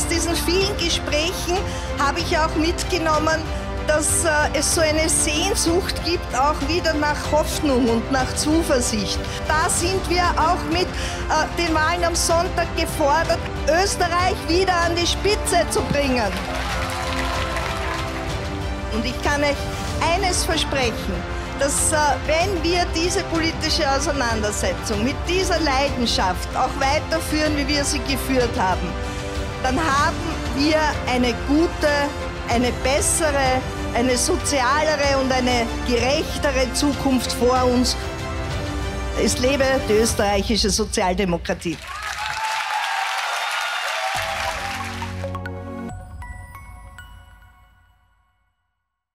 Aus diesen vielen Gesprächen habe ich auch mitgenommen, dass äh, es so eine Sehnsucht gibt, auch wieder nach Hoffnung und nach Zuversicht. Da sind wir auch mit äh, den Wahlen am Sonntag gefordert, Österreich wieder an die Spitze zu bringen. Und ich kann euch eines versprechen, dass äh, wenn wir diese politische Auseinandersetzung mit dieser Leidenschaft auch weiterführen, wie wir sie geführt haben, dann haben wir eine gute, eine bessere, eine sozialere und eine gerechtere Zukunft vor uns. Es lebe die österreichische Sozialdemokratie.